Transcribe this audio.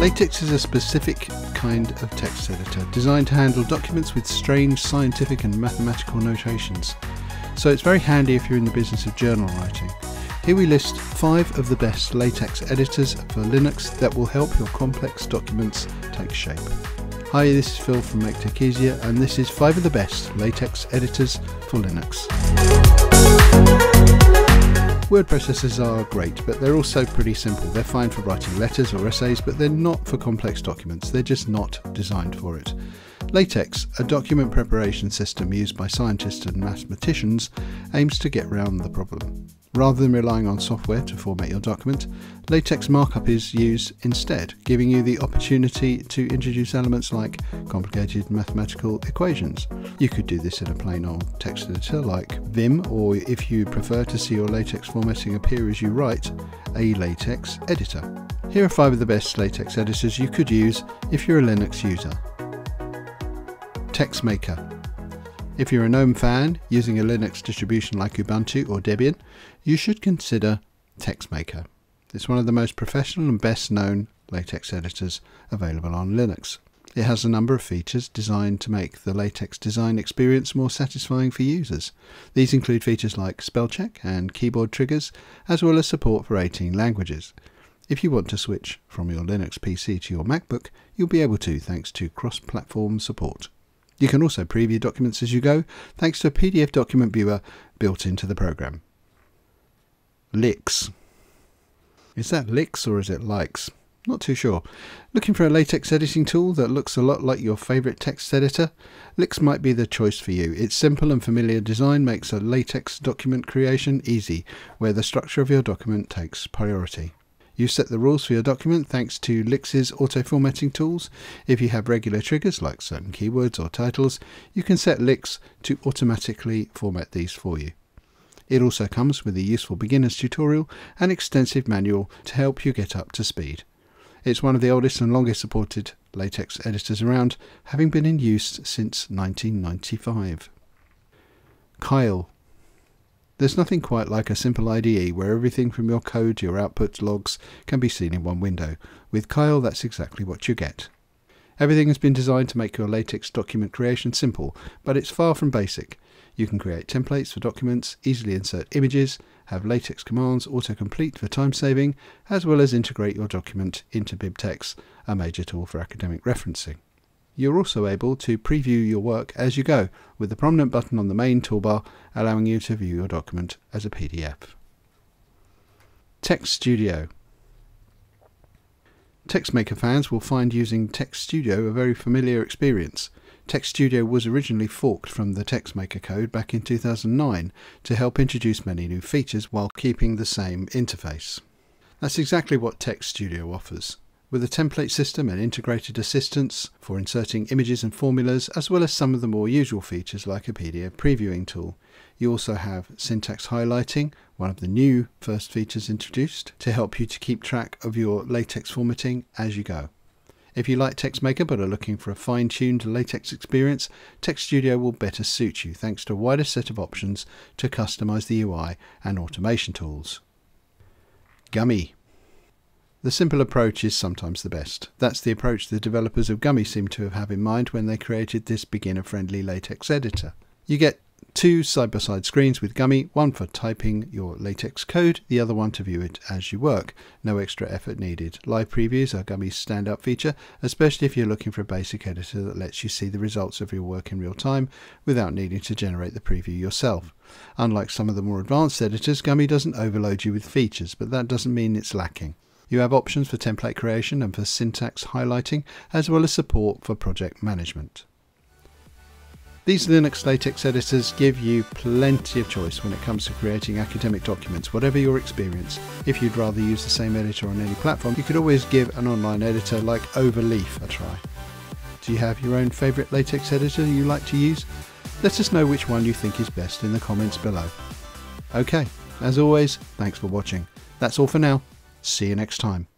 LaTeX is a specific kind of text editor designed to handle documents with strange scientific and mathematical notations. So it's very handy if you're in the business of journal writing. Here we list five of the best LaTeX editors for Linux that will help your complex documents take shape. Hi, this is Phil from Make Tech Easier, and this is five of the best LaTeX editors for Linux. Word processors are great, but they're also pretty simple. They're fine for writing letters or essays, but they're not for complex documents. They're just not designed for it. LaTeX, a document preparation system used by scientists and mathematicians, aims to get around the problem. Rather than relying on software to format your document, LaTeX markup is used instead, giving you the opportunity to introduce elements like complicated mathematical equations. You could do this in a plain old text editor like Vim, or if you prefer to see your LaTeX formatting appear as you write, a LaTeX editor. Here are five of the best LaTeX editors you could use if you're a Linux user. TeXmaker if you're a GNOME fan using a Linux distribution like Ubuntu or Debian, you should consider TeXmaker. It's one of the most professional and best known LaTeX editors available on Linux. It has a number of features designed to make the LaTeX design experience more satisfying for users. These include features like spell check and keyboard triggers, as well as support for 18 languages. If you want to switch from your Linux PC to your MacBook, you'll be able to thanks to cross-platform support. You can also preview documents as you go, thanks to a PDF document viewer built into the program. LyX. Is that Lix or is it Likes? Not too sure. Looking for a latex editing tool that looks a lot like your favourite text editor? LyX might be the choice for you. Its simple and familiar design makes a latex document creation easy, where the structure of your document takes priority. You set the rules for your document thanks to LyX's auto-formatting tools. If you have regular triggers like certain keywords or titles, you can set LyX to automatically format these for you. It also comes with a useful beginner's tutorial and extensive manual to help you get up to speed. It's one of the oldest and longest supported LaTeX editors around, having been in use since 1995. Kile there's nothing quite like a simple IDE where everything from your code to your output logs can be seen in one window. With Kile, that's exactly what you get. Everything has been designed to make your LaTeX document creation simple, but it's far from basic. You can create templates for documents, easily insert images, have LaTeX commands autocomplete for time saving, as well as integrate your document into BibTeX, a major tool for academic referencing. You're also able to preview your work as you go with the prominent button on the main toolbar allowing you to view your document as a PDF. Text Studio TeXmaker fans will find using TeXstudio a very familiar experience. TeXstudio was originally forked from the TeXmaker code back in 2009 to help introduce many new features while keeping the same interface. That's exactly what TeXstudio offers with a template system and integrated assistance for inserting images and formulas, as well as some of the more usual features like a PDF previewing tool. You also have syntax highlighting, one of the new first features introduced, to help you to keep track of your LaTeX formatting as you go. If you like TeXmaker but are looking for a fine-tuned LaTeX experience, TeXstudio will better suit you thanks to a wider set of options to customize the UI and automation tools. Gummi the simple approach is sometimes the best. That's the approach the developers of Gummi seem to have in mind when they created this beginner-friendly latex editor. You get two side-by-side -side screens with Gummi, one for typing your latex code, the other one to view it as you work. No extra effort needed. Live previews are Gummi's standout feature, especially if you're looking for a basic editor that lets you see the results of your work in real time without needing to generate the preview yourself. Unlike some of the more advanced editors, Gummi doesn't overload you with features, but that doesn't mean it's lacking. You have options for template creation and for syntax highlighting, as well as support for project management. These Linux LaTeX editors give you plenty of choice when it comes to creating academic documents, whatever your experience. If you'd rather use the same editor on any platform, you could always give an online editor like Overleaf a try. Do you have your own favourite LaTeX editor you like to use? Let us know which one you think is best in the comments below. Okay, as always, thanks for watching. That's all for now. See you next time.